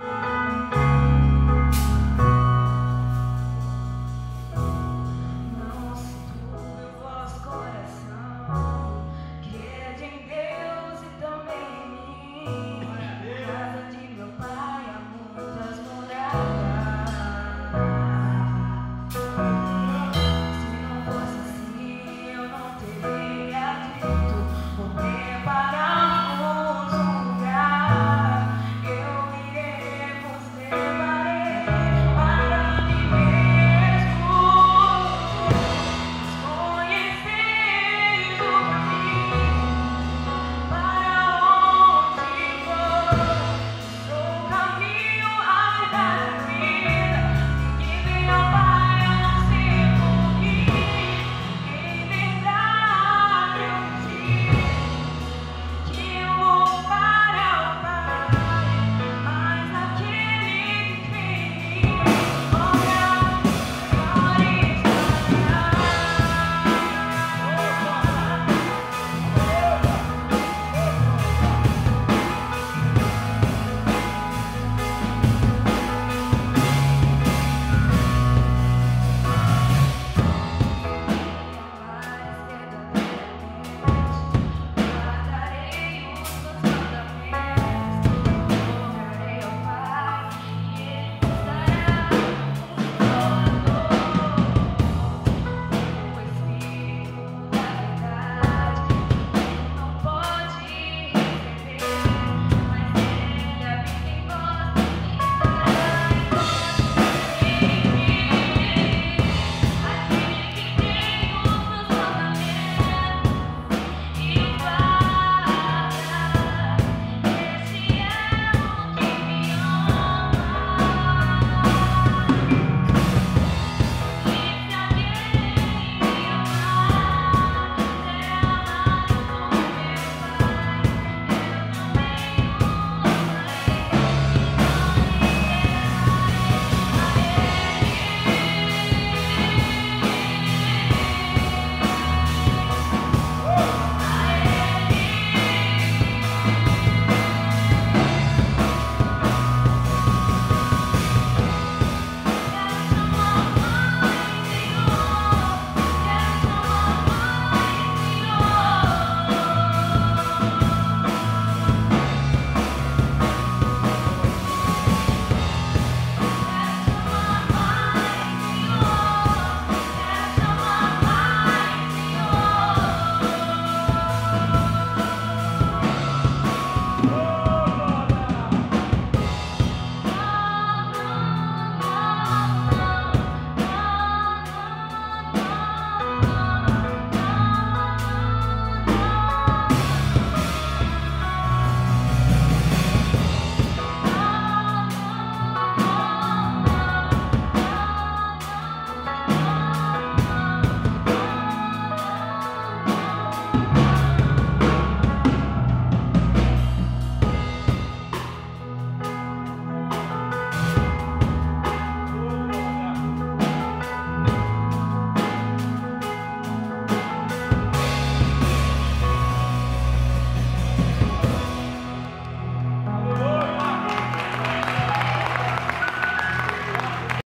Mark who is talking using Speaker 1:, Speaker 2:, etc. Speaker 1: you